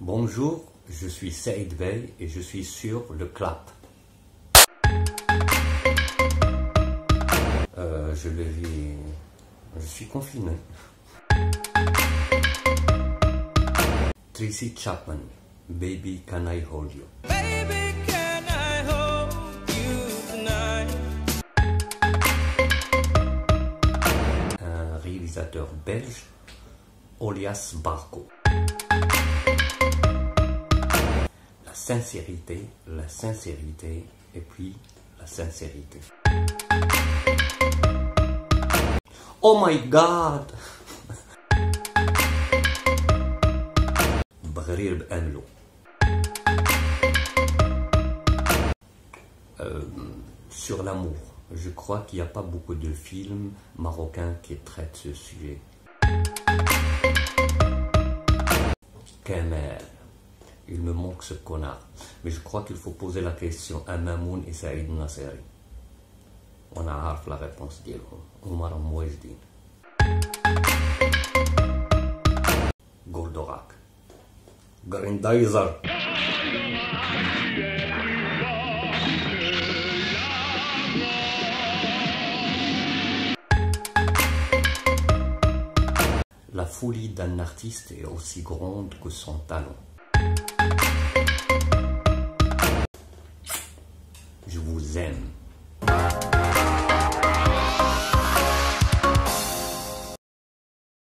Bonjour, je suis Saïd Bey et je suis sur le clap. Euh, je le vis. Je suis confiné. Tracy Chapman, Baby Can I Hold You? Baby, can I hold you tonight? Un réalisateur belge, Olias Barco. sincérité, la sincérité et puis la sincérité. Oh my god! بغرير بأمله. Euh, sur l'amour. Je crois qu'il n'y a pas beaucoup de films marocains qui traitent ce sujet. Kamal. il me manque ce connard. Mais je crois qu'il faut poser la question à Mamoun et Saïd Nasseri. On a la réponse d'Yelhom. Omar Mouejdin. Gordorak. Grindizer. La folie d'un artiste est aussi grande que son talent. Je vous aime.